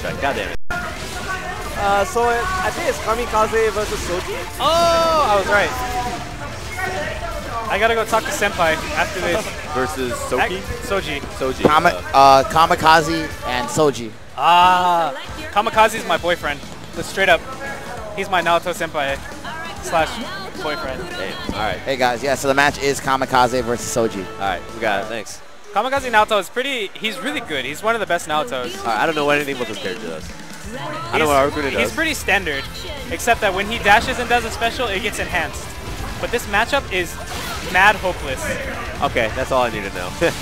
check. God damn it. Uh, so it, I think it's Kami Kazi versus Souji. Oh, I was right. I gotta go talk to Senpai after this. Versus Ac- Soki? Souji. Souji. Kama, uh, uh, Kami Kazi and Souji. Ah, Kami Kazi is my boyfriend. Just straight up. He's my Naoto senpai slash boyfriend. damn. All right. Hey guys, yeah, so the match is Kami Kazi versus Souji. All right. We got it. Thanks. Kami Kazi Naoto is pretty, he's really good. He's one of the best Naotos. Right. I don't know what anything what this character does. I He's, know what Arakune does. he's pretty standard, except that when he dashes and does a special, it gets enhanced. But this matchup is mad hopeless. okay, that's all I need to know.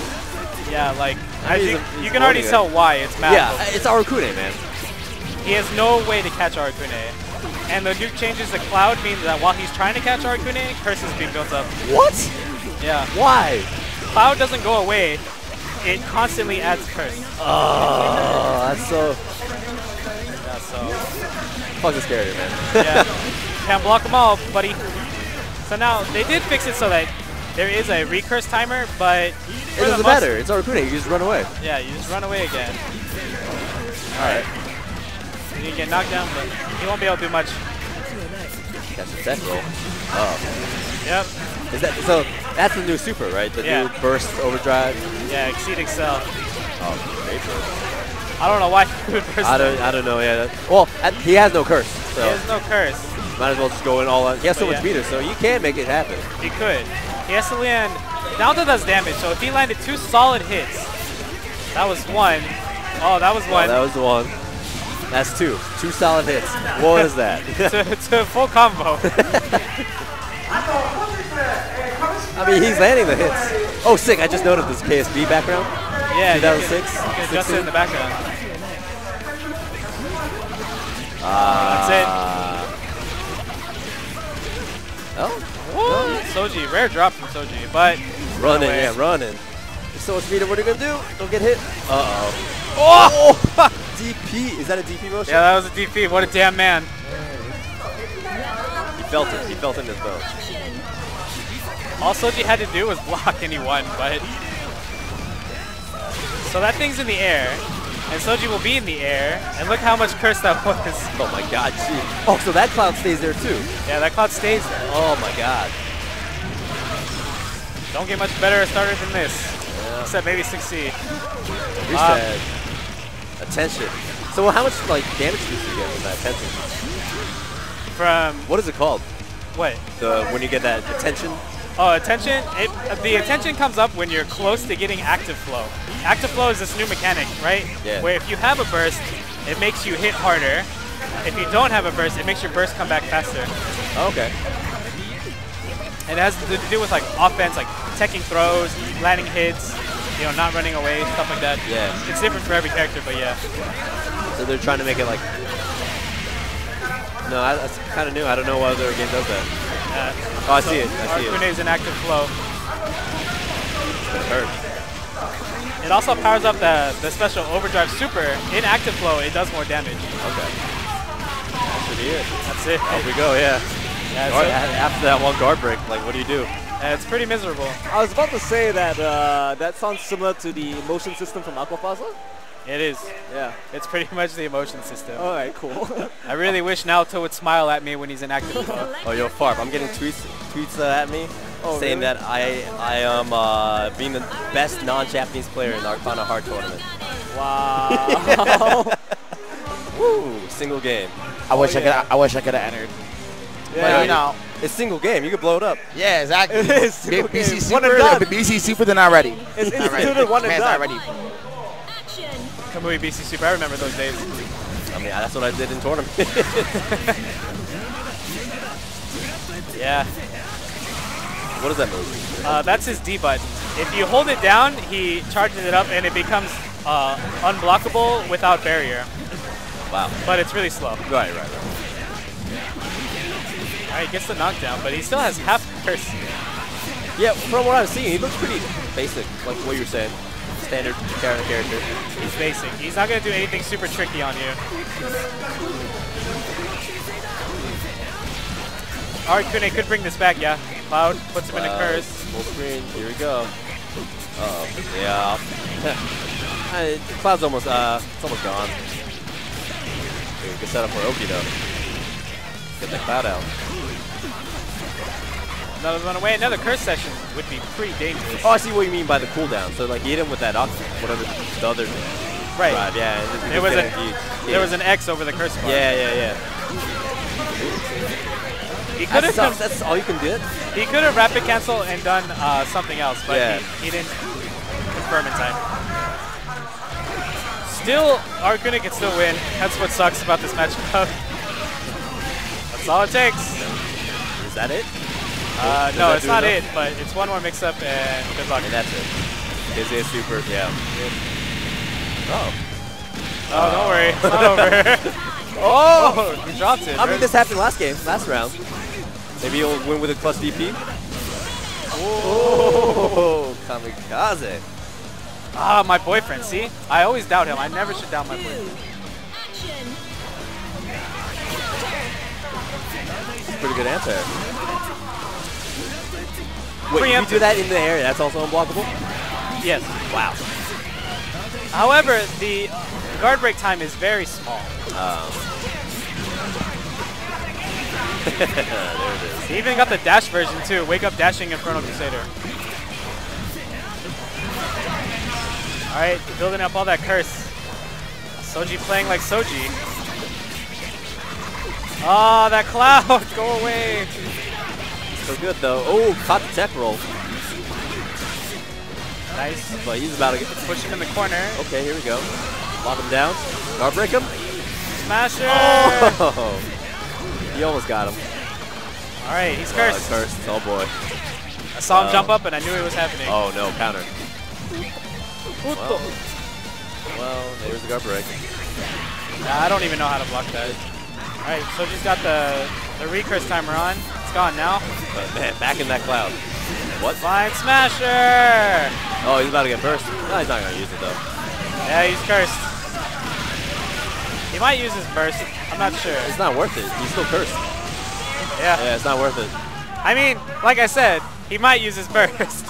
Yeah, like, I think he's you can already it. tell why it's mad yeah, hopeless. it's Arakune, man. He has no way to catch Arakune. And the nuke changes the cloud means that while he's trying to catch Arakune, curse is being built up. What? Yeah. Why? Cloud doesn't go away. It constantly adds curse. Oh, that's so. Yeah, so Fuck this character, man. yeah. Can't block them all, buddy. So now they did fix it so that there is a recurse timer, but It doesn't matter. It's Arakune. You just run away. Yeah, you just run away again. All right. You get knocked down, but he won't be able to do much. That's a set roll. Oh. Yep. Is that so? That's the new super, right? The Yeah. new burst overdrive. Yeah, exceed accel. Oh, great burst. I don't know why he would burst I don't. that. I don't know. Yeah. Well, he has no curse, so He has no curse. might as well just go in all out. He has so much meter, so you can make it happen. He could. He has to land. Naoto does damage, so if he landed two solid hits, that was one. Oh, that was Oh, one. that was the one. That's two. Two solid hits. What is that? to, to full combo. I mean, he's landing the hits. Oh, sick! I just noticed this KSB background. Yeah, 2006? You can adjust it in the background. Uh, That's it. Oh, Woo! Souji, rare drop from Souji, but running, yeah, running. There's so much meter. What are you gonna do? Don't get hit. Uh oh. oh! DP. Is that a DP motion? yeah, that was a DP. What a damn man. He felt it. He felt it in his bones. All Souji had to do was block and he won, but so that thing's in the air, and Souji will be in the air, and look how much curse that was. Oh my god, gee. Oh, so that cloud stays there too. Yeah, that cloud stays there. Oh my god. Don't get much better a starter than this, except maybe 6C. Reset. Um, attention. So well, how much like damage do you get from that attention? From What is it called? what? The when you get that attention? Oh, attention. It the attention comes up when you're close to getting active flow. Active flow is this new mechanic, right? Yeah. Where if you have a burst, it makes you hit harder. If you don't have a burst, it makes your burst come back faster. Oh, okay. And it has to do with like offense, like teching throws, landing hits, you know, not running away, stuff like that. Yeah. It's different for every character, but yeah. So they're trying to make it like. No, I, that's kind of new. I don't know what other game does that. Uh, Oh, I see it. I see it. Arakune is in active flow. It hurts. It also powers up the, the special overdrive super. In active flow, it does more damage. Okay. That's pretty it. That's it. Off we go. Yeah. Yeah, Guard- so- after that one guard break, like, what do you do? uh, it's pretty miserable. I was about to say that uh, that sounds similar to the motion system from Aquapazza. It is. Yeah. It's pretty much the emotion system. All right, cool. I really wish Naoto would smile at me when he's inactive. Oh, yo, Farp, I'm getting tweets tweets uh, at me Oh, saying really? that I I am uh, being the best non-Japanese player in the Arcana Heart tournament. wow. Woo! Single game. I wish I yeah. could. I wish I could have entered. yeah, But, you know. It's single game. You could blow it up. Yeah, exactly. It is B- single BC. Super. One and done. BC Super. They're not ready. It's Not ready. one and done. not ready. Kamui BC Super, I remember those days. I mean, that's what I did in tournament. Yeah. what is that move? Uh, that's his D button. If you hold it down, he charges it up and it becomes uh, unblockable without barrier. Wow. But it's really slow. Right, right, right. Alright, he gets the knockdown, but he still has half curse. Yeah, from what I've seen, he looks pretty basic, like what you were saying. Standard character. character. He's basic. He's not going to do anything super tricky on you. Arakune could bring this back, yeah. Cloud puts him in a curse. Full screen. Here we go. Uh oh. Yeah. Uh, Cloud's almost uh, it's almost gone. Dude, good setup for Oki though. Get the cloud out. Another one away. Another curse session would be pretty dangerous. Oh, I see what you mean by the cooldown. So like, he hit him with that ox, whatever the other right. drive. Yeah. it- it There was, didn't- there was an X over the curse bar. Yeah, yeah, yeah. He could have. That's all you can do. he could have rapid cancel and done uh, something else, but Yeah. he, he didn't confirm in time. Still, Arakune can still win. That's what sucks about this matchup. That's all it takes. Is that it? Uh, no, it's not enough? it, but it's one more mix-up and good luck. And that's it. Is it super? Yeah. Oh. Oh, don't worry, it's not over. oh, he dropped it. I mean, this happened last game, last round. Maybe he'll win with a plus DP. Oh, Kami Kazi. Ah, my boyfriend. See, I always doubt him. I never should doubt my boyfriend. Pretty good answer. Wait, you do that in the air, That's also unblockable. Yes. Wow. However, the guard break time is very small. Um. there it is. He even got the dash version too. Wake up dashing Infernal Crusader. Alright, building up all that curse. Souji playing like Souji. Oh, that cloud! Go away! So good though. Oh, caught the tech roll. Nice. But he's about to get. Push him in the corner. Okay, here we go. Lock him down. Guard break him. Smasher! Oh. He almost got him. Alright, he's Oh, cursed. cursed. Oh boy. I saw him Oh. jump up and I knew it was happening. Oh no, counter. Well, well there's the guard break. Nah, I don't even know how to block that. Alright, Souji's got the, the recurse timer on. Gone now. But man, back in that cloud. What? Flying Smasher! Oh, he's about to get burst. No, he's not gonna use it though. Yeah, he's cursed. He might use his burst. I'm not sure. It's not worth it. He's still cursed. Yeah. Yeah, it's not worth it. I mean, like I said, he might use his burst.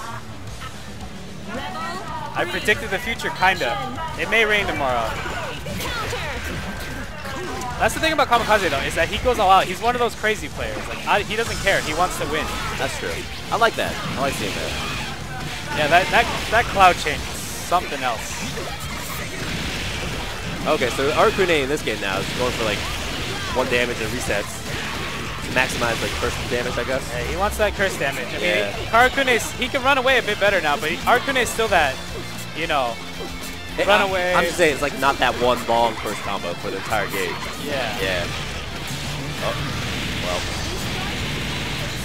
I predicted the future, kinda. It may rain tomorrow. That's the thing about Kami Kazi though, is that he goes all out. He's one of those crazy players. Like I, he doesn't care. He wants to win. That's true. I like that. I like seeing that. Yeah, that that that cloud change is something else. Okay, so Arakune in this game now is going for like one damage and resets to maximize like first damage, I guess. Yeah, he wants that curse damage. I Yeah. mean, Arakune's he can run away a bit better now, but Arakune's still that, you know, Run I'm- away. I'm just saying it's like not that one long first combo for the entire game. yeah. Yeah. Oh, well.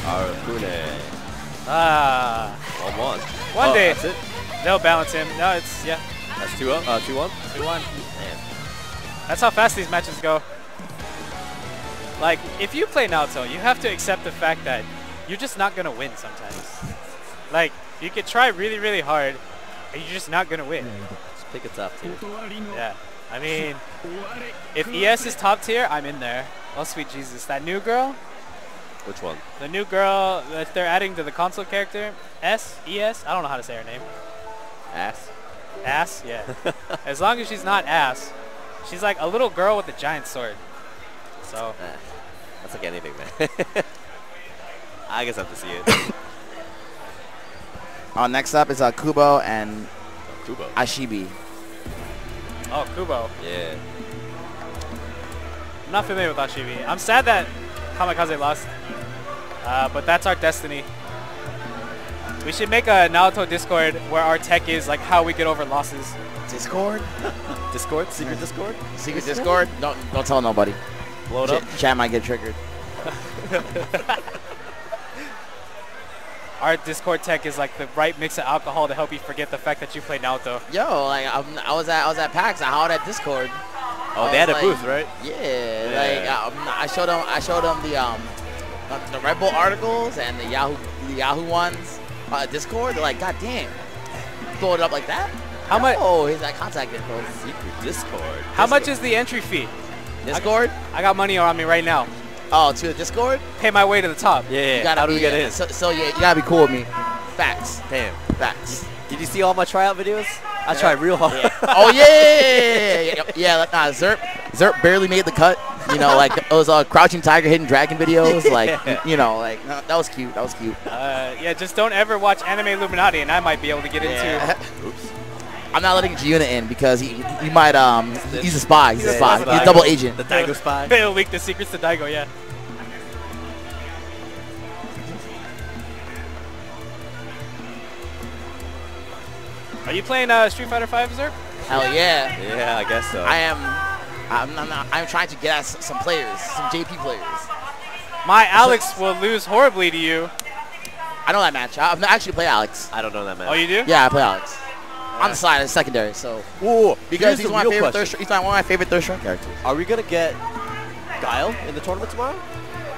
Arakune. Ah, One one. One Oh, day. That's it. they'll balance him. No, it's yeah, That's two up. Uh, two one. two one. Man. That's how fast these matches go. Like, if you play Naoto, you have to accept the fact that you're just not gonna win sometimes. Like, you could try really, really hard, and you're just not gonna win. Just pick a top tier. Yeah. I mean, if ES is top tier, I'm in there. Oh, sweet Jesus. That new girl, Which one? the new girl that they're adding to the console character, S, ES, I don't know how to say her name. Ass. Ass? Yeah. as long as she's not ass, she's like a little girl with a giant sword. So, Ah, that's like anything, man. I guess I have to see it. Uh, next up is uh, Kubo and Kubo. Ashibi. Oh, Kubo. Yeah. I'm not familiar with Ashibi. I'm sad that Kami Kazi lost, uh, but that's our destiny. We should make a Naoto Discord where our tech is like how we get over losses. Discord? Discord? Secret Discord? Secret Discord? Don't don't tell nobody. Blow it Ch- up? chat might get triggered. Our Discord tech is like the right mix of alcohol to help you forget the fact that you play Naoto. Yo, like I'm, I was at I was at PAX. I held at Discord. Oh, I they had a was booth, right? Yeah, Yeah. like um, I showed them I showed them the um the Red Bull articles and the Yahoo the Yahoo ones uh, Discord. They're like, God damn, throw it up like that. How much? Oh, here's that contact info. Secret Discord. How much is the entry fee? Discord? I got money on me right now. Oh, to the Discord? Pay my way to the top. Yeah, yeah. How do we get in? So, so, yeah, you gotta be cool with me. Facts. Damn. Facts. Did you see all my tryout videos? I tried real hard. Yeah. oh yeah, yeah, Nah, Zerp, Zerp barely made the cut. You know, like it was uh, crouching tiger, hidden dragon videos. Like, you know, like that was cute. That was cute. Uh, yeah, just don't ever watch anime Illuminati, and I might be able to get into. Oops. I'm not letting Giuna in because he, he might um he's a spy. He's, a spy. A he's a double agent. The Daigo spy. They'll leak the secrets to Daigo. Yeah. Are you playing uh, Street Fighter V, Zerp? Hell yeah. Yeah, I guess so. I am. I'm, I'm, not- I'm trying to get at some players, some JP players. My Alex will lose horribly to you. I know that match. I- I've actually played Alex. I don't know that man. Oh, you do? Yeah, I play Alex. On the side, as secondary. So Ooh, because he's one my favorite question. third. He's one of my favorite third string characters. Are we gonna get Guile in the tournament tomorrow?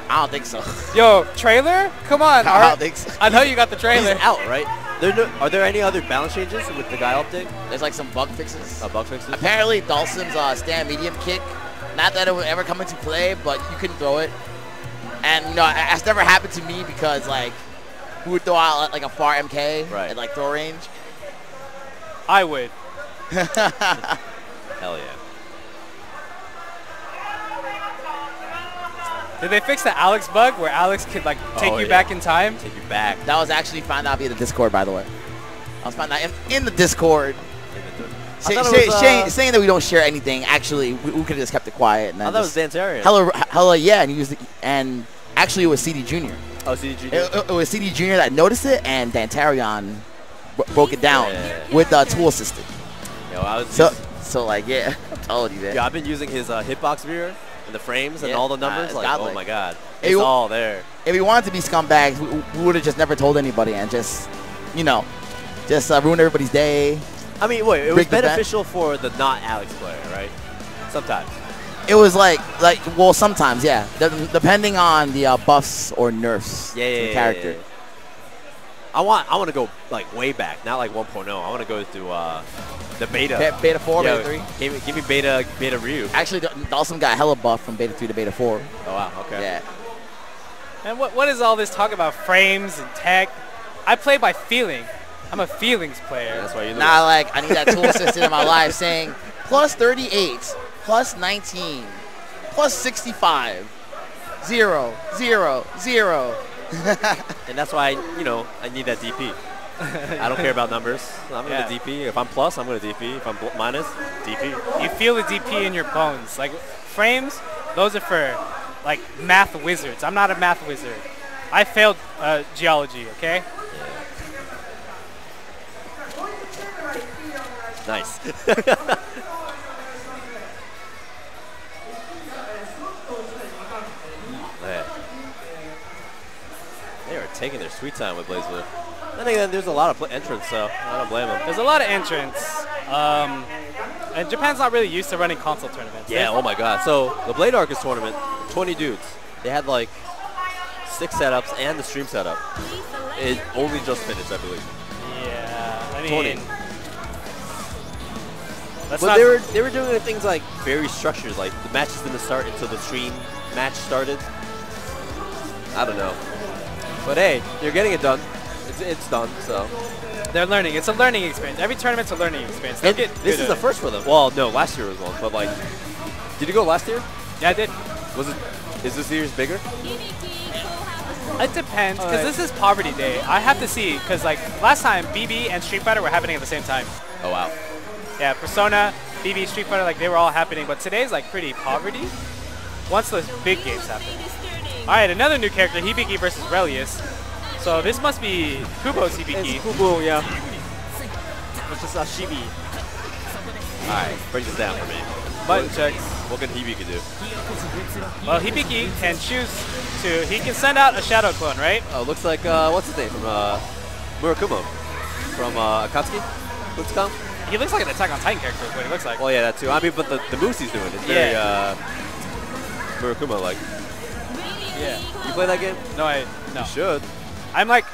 I don't think so. Yo, trailer? Come on. I don't think so. I know you got the trailer. He's out, right? There no, are there any other balance changes with the guy update? There's like some bug fixes. Uh, bug fixes? Apparently, Dawson's uh, stand medium kick. Not that it would ever come into play, but you can throw it. And you know, it- it's never happened to me because like, who would throw out like a far MK Right. at like throw range? I would. Hell yeah. Did they fix the Alex bug where Alex could like take Oh, you yeah. back in time? Take you back. That was actually found out via the Discord, by the way. I was found out in, in the Discord. Say, say- was, uh, saying, saying that we don't share anything. Actually, we, we could have just kept it quiet. And I then thought it was just- Dantarion. hella, hella, yeah, and he was, the, and actually it was CD Junior. Oh, CDG. It, it- it was CD Junior that noticed it, and Dantarion bro- broke it down Yeah. with uh, tool assisted. Yo, I was So, so like, yeah, I told you that. yeah, I've been using his uh, hitbox mirror and the frames and Yeah. all the Uh, numbers. it's like, godlike. oh my god, it's wh- all there. If we wanted to be scumbags, we, we would have just never told anybody and just, you know, just uh, ruin everybody's day. I mean, wait, it was the back. beneficial for the not Alex player, right? Sometimes. It was like, like, well, sometimes, yeah, De- depending on the uh, buffs or nerfs Yeah, yeah, yeah, character. yeah. I want, I want to go like way back, not like 1.0. I want to go to uh, the beta. Be- Beta 4, Yo, Beta 3. Give me, give me beta, beta Ryu. Actually, Dawson got hella buff from Beta 3 to Beta 4. Oh wow, okay. Yeah. And what what is all this talk about frames and tech? I play by feeling. I'm a feelings player. That's why you lose. Now, like, I need that tool assistant in my life saying plus 38, plus 19, plus 65, zero, zero, zero. and that's why you know I need that DP. I don't care about numbers. I'm Yeah. gonna DP. If I'm plus, I'm gonna DP. If I'm minus, DP. You feel the DP in your bones. Like frames, those are for like math wizards. I'm not a math wizard. I failed uh, geology. Okay. Nice. They are taking their sweet time with BlazBlue. Then again, there's a lot of entrance, so I don't blame them. There's a lot of entrance. Um, and Japan's not really used to running console tournaments. Yeah, oh my god. So, the Blade Arcus tournament, 20 dudes. They had like six setups and the stream setup. It only just finished, I believe. Yeah. I mean, 20. That's but they were they were doing things like very structured, like the match is gonna start until the stream match started. I don't know. But hey, you're getting it done. It's, it's done, so. They're learning. It's a learning experience. Every tournament's a learning experience. They'll get this is the first for them. Well, no, last year was one, but like, did you go last year? Yeah, I did. Was it? Is this year's bigger? It depends, because Alright. this is Poverty Day. I have to see, because like last time, BB and Street Fighter were happening at the same time. Oh wow. Yeah, Persona, BB, Street Fighter, like they were all happening, but today's like pretty poverty. Once those big games happen. All right, another new character, Hibiki versus Relius. So this must be Kubo's Hibiki. It's Kubo, yeah. Versus Ashibi. All right, break this down for me. Button checks. What can Hibiki do? Well, Hibiki can choose to, he can send out a shadow clone, right? Oh, looks like uh, what's his name from uh, Murakumo from uh, Akatsuki. Looks come. He looks like an Attack on Titan character, is what he looks like. Well, yeah, that too. I mean, but the, the moves he's doing is very Yeah. uh, Murakumo like. Yeah. You play that game? No, I, no. You should. I'm like.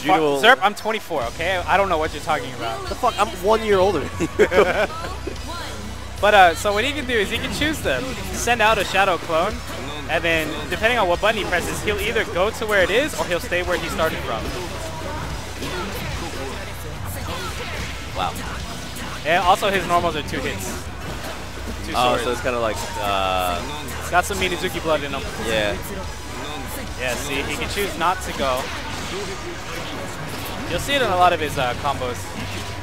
Zerp, I'm 24, okay? I don't know what you're talking about. The fuck? I'm one year older. But uh, so what he can do is he can choose them, send out a shadow clone, and then depending on what button he presses, he'll either go to where it is or he'll stay where he started from. wow. And also his normals are two hits. Oh, so it's kind of like, uh, it's got some Minazuki blood in him. yeah. Yeah, see, he can choose not to go. You'll see it in a lot of his uh, combos.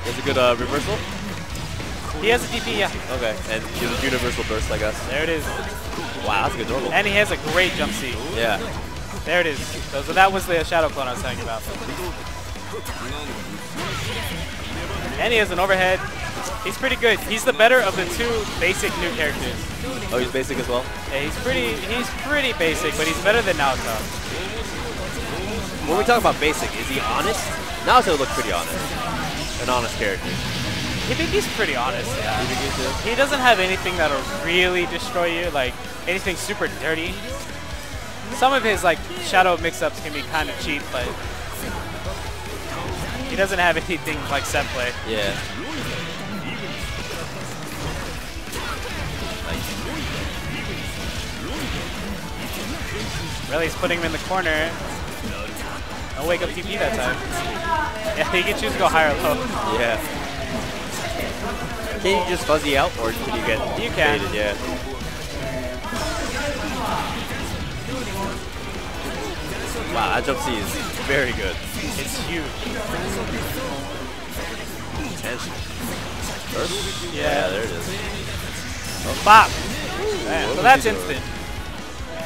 It's a good uh, reversal. He has a DP, yeah. Okay, and uni- universal burst, I guess. There it is. Wow, that's a good normal. And he has a great jump C. Yeah. There it is. So, so that was the shadow clone I was telling you about. And he has an overhead. He's pretty good. He's the better of the two basic new characters. Oh, he's basic as well. Yeah, he's pretty he's pretty basic, but he's better than Naoto. When we talk about basic, is he honest? Naoto looks pretty honest. An honest character. Hibiki's pretty honest, yeah. He's, He doesn't have anything that'll really destroy you, like anything super dirty. Some of his like shadow mix-ups can be kind of cheap, but he doesn't have anything like set play. Yeah. Really, he's putting him in the corner. No wake up DP that time. Yeah, he can choose to go high or low. Yeah. Can you just fuzzy out, or can you get You can. faded? Yeah. Wow, that jump C is very good. It's huge. Tension. First? Yeah. there it is. Bop! what so that's instant.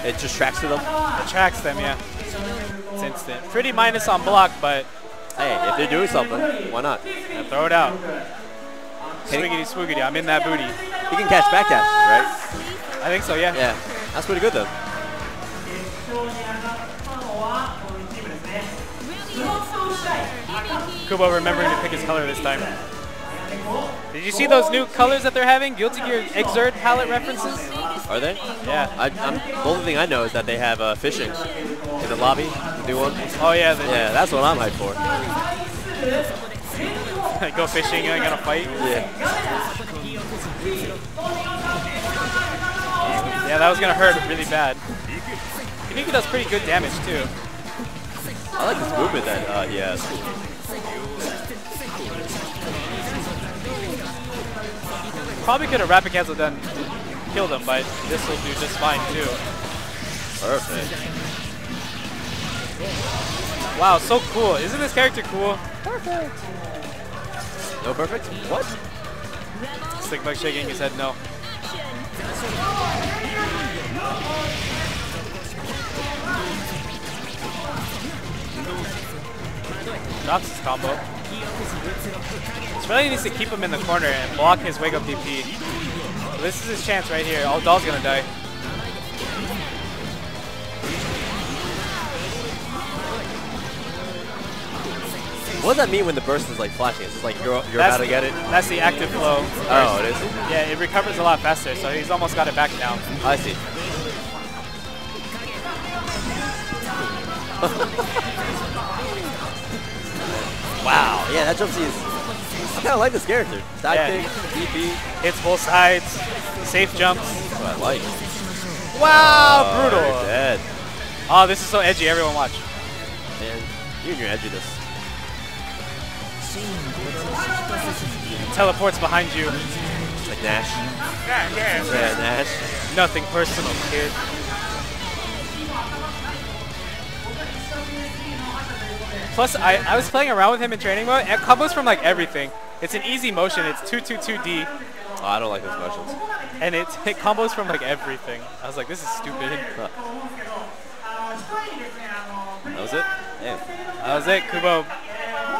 It just tracks to them. Attracts them, yeah. It's instant. Pretty minus on block, but Hey, if they're doing something, why not? yeah, throw it out. He, Swiggity I'm in that booty. he can catch back dash, right? I think so, yeah. Yeah. That's pretty good though. Kubo remembering to pick his color this time. Did you see those new colors that they're having? Guilty Gear Xrd palette references? Are they? Yeah. I, I'm, the only thing I know is that they have uh, fishing in the lobby. The new one. Oh yeah, Yeah, that's what I'm hyped for. go fishing and gonna fight. Yeah. Yeah, that was gonna hurt really bad. Hibiki does pretty good damage too. I like this movement that uh, he Probably could have rapid cancel done killed him, but this will do just fine too. Perfect. Wow, so cool. Isn't this character cool? No perfect? What? Slickbug shaking his head no. Drops his combo. Australia needs to keep him in the corner and block his wake up DP. This is his chance right here. Oh, Doll's gonna die. What does that mean when the burst is like flashing? It's just like you're, you're That's about to get it? That's the active flow. Oh, it is? Yeah, it recovers a lot faster, so he's almost got it back now. I see. wow. Yeah, that jump C is. I kind of like this character. Side Yeah. DP. Hits both sides, safe jumps. I like. Wow, Oh, brutal. dead. Oh, this is so edgy. Everyone watch. Man, you and your edginess. Teleports behind you. Like Nash. Yeah, yeah. Yeah, Nash. Nothing personal, kid. Plus, I, I was playing around with him in training mode. It combos from like everything. It's an easy motion. It's 222D, Oh, I don't like those motions. and it, it combos from like everything. I was like, this is stupid. Huh. That was it? Damn. That was it. Kubo,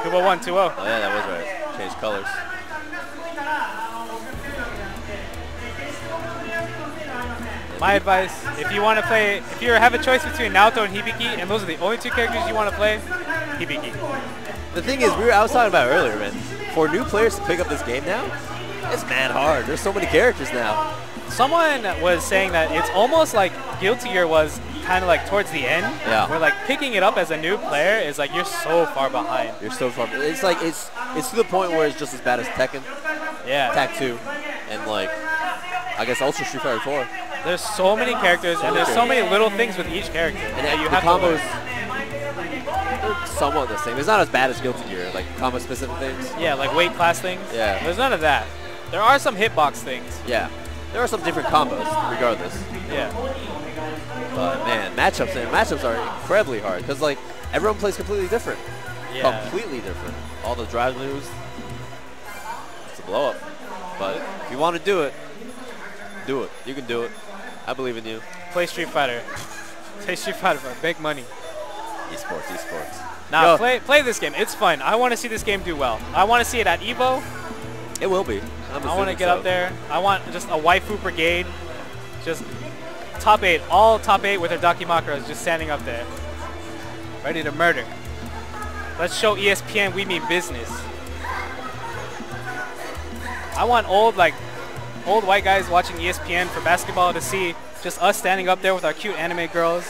Kubo won 2-0. Oh yeah, that was right. Change colors. My advice, if you want to play, if you have a choice between Naoto and Hibiki, and those are the only two characters you want to play, Hibiki. The thing is, we were, I was talking about earlier, man. For new players to pick up this game now, it's mad hard. There's so many characters now. Someone was saying that it's almost like Guilty Gear was kind of like towards the end, Yeah. where like picking it up as a new player is like you're so far behind. You're so far. It's like it's it's to the point where it's just as bad as Tekken, Yeah. Tag 2, and like I guess Ultra Street Fighter 4. There's so many characters, and there's so many little things with each character And that the you have combos somewhat the same. It's not as bad as Guilty Gear, like combo specific things. Yeah, like weight class things. Yeah. There's none of that. There are some hitbox things, Yeah. There are some different combos, regardless. Yeah. But man, matchups and matchups are incredibly hard because like everyone plays completely different. Yeah. Completely different. All the drive moves. It's a blow up. But if you want to do it, do it. You can do it. I believe in you. Play Street Fighter. Play Street Fighter for big money. Esports, esports. Now Yo. play play this game. It's fun. I want to see this game do well. I want to see it at Evo. It will be. I'm I want to get so. up there. I want just a waifu brigade. Just top eight. All top eight with their Dakimakuras just standing up there. Ready to murder. Let's show ESPN we mean business. I want old like old white guys watching ESPN for basketball to see just us standing up there with our cute anime girls